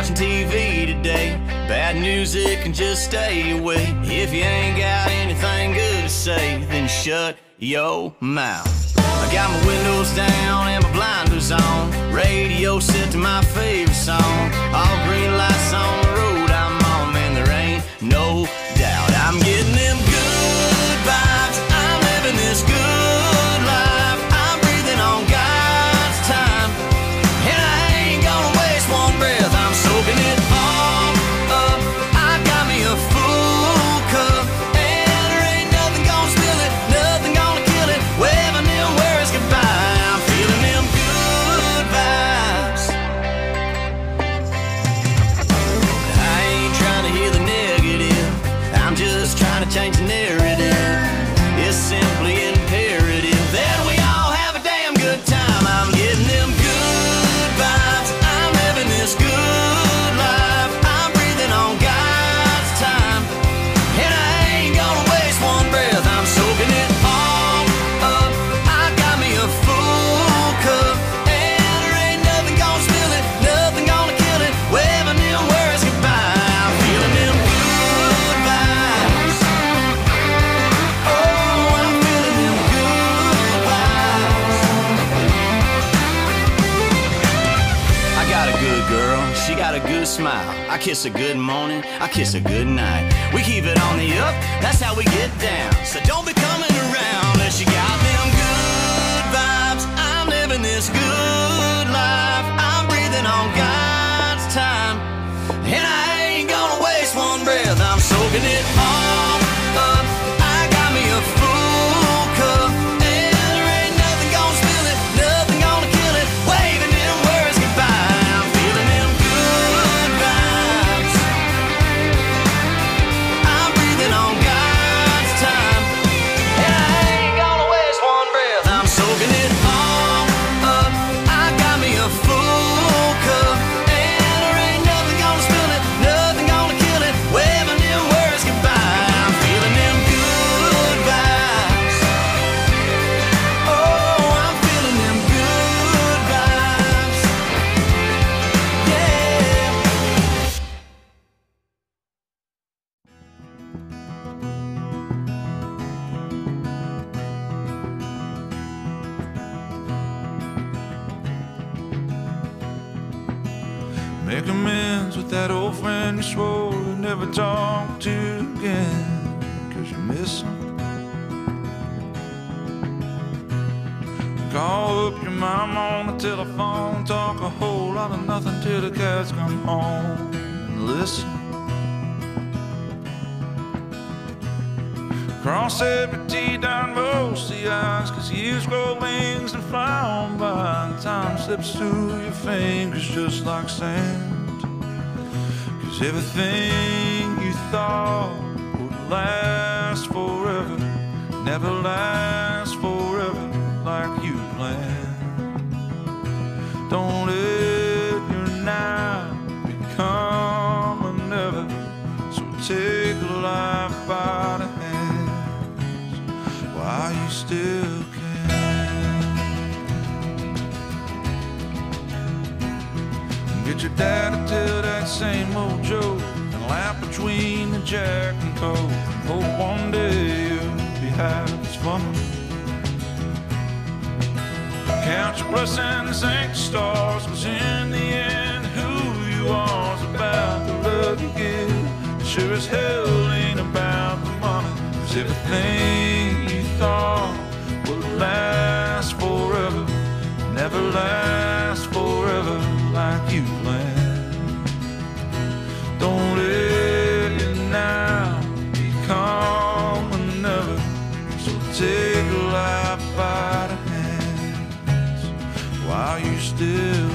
watching TV today. Bad music can just stay away. If you ain't got anything good to say, then shut your mouth. I got my windows down and my blinders on. Radio set to my favorite song. All girl, she got a good smile. I kiss a good morning, I kiss a good night. We keep it on the up, that's how we get down. So don't be coming around unless you got them good vibes. I'm living this good life. I'm breathing on God's time. And I ain't gonna waste one breath. I'm soaking it all Make amends with that old friend you swore you'd never talk to again. Cause you miss him. Call up your mom on the telephone, talk a whole lot of nothing till the cats come home. Listen. Cross every T down most the I's Cause years grow wings and fly on by. And time slips through your fingers just like sand. Cause everything you thought would last forever Never lasts forever like you planned. Don't while you still can. Get your dad to tell that same old joke and laugh between the Jack and Coke. Hope one day you'll be as fun. Count your blessings, thank the stars, cause in the end, who you are's about the love you give. Sure as hell last forever like you planned. Don't let it now become a never, so take life by the hands while you still